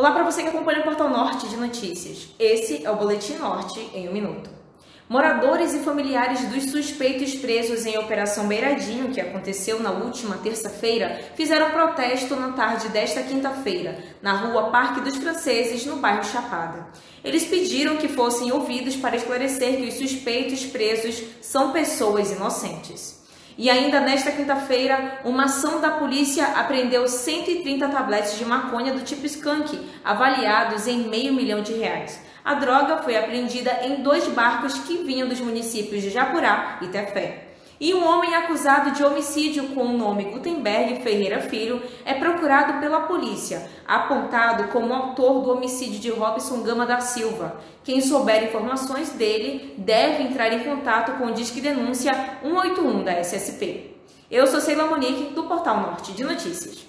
Olá para você que acompanha o Portal Norte de Notícias. Esse é o Boletim Norte em um minuto. Moradores e familiares dos suspeitos presos em Operação Beiradinho, que aconteceu na última terça-feira, fizeram protesto na tarde desta quinta-feira, na rua Parque dos Franceses, no bairro Chapada. Eles pediram que fossem ouvidos para esclarecer que os suspeitos presos são pessoas inocentes. E ainda nesta quinta-feira, uma ação da polícia apreendeu 130 tabletes de maconha do tipo skunk, avaliados em meio milhão de reais. A droga foi apreendida em dois barcos que vinham dos municípios de Japurá e Tefé. E um homem acusado de homicídio com o nome Gutenberg Ferreira Filho é procurado pela polícia, apontado como autor do homicídio de Robson Gama da Silva. Quem souber informações dele deve entrar em contato com o Disque Denúncia 181 da SSP. Eu sou Sheila Monique, do Portal Norte de Notícias.